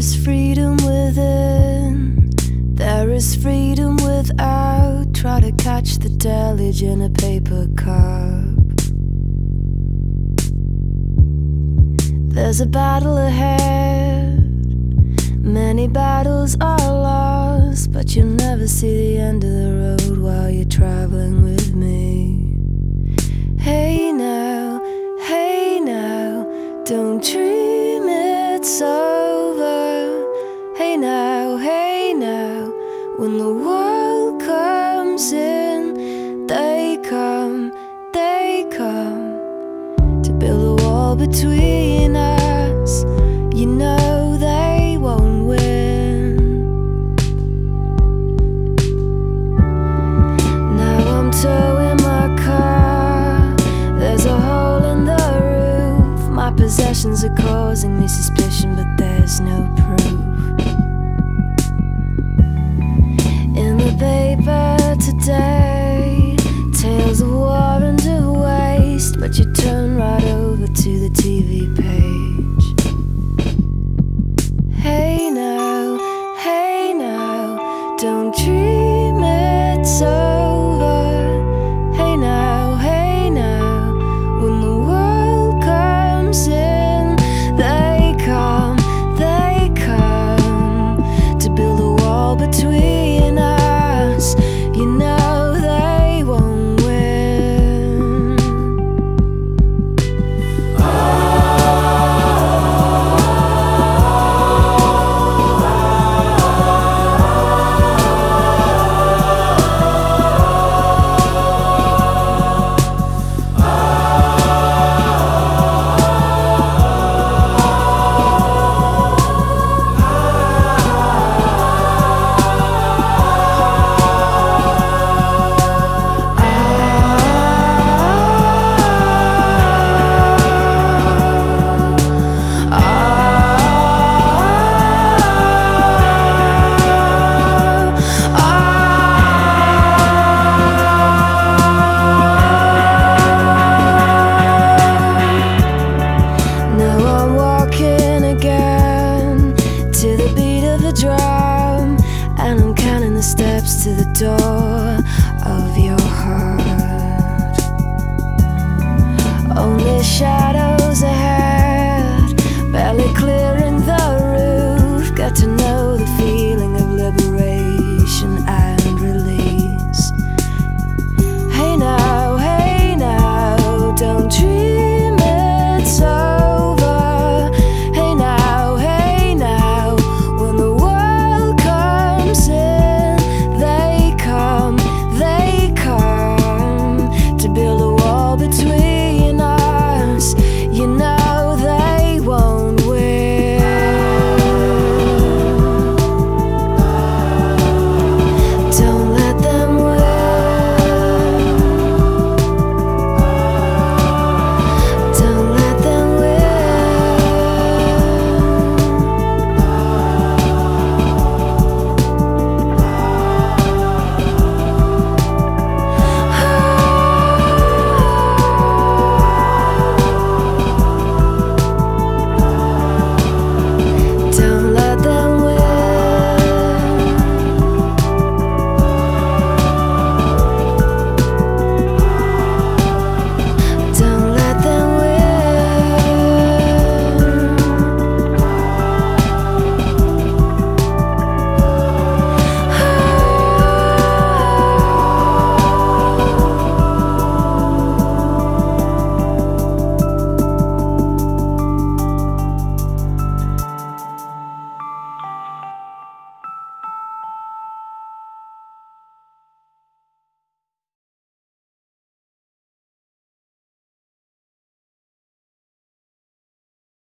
is freedom within. There is freedom without. Try to catch the deluge in a paper cup. There's a battle ahead. Many battles are lost, but you'll never see the end of the road while you're traveling with me. When the world comes in, they come, they come to build a wall between us. You know they won't win. Now I'm towing my car. There's a hole in the roof. My possessions are causing me suspicion, but there's no proof. Turn right over to the TV page. the drum And I'm counting the steps to the door of your heart. Only shadows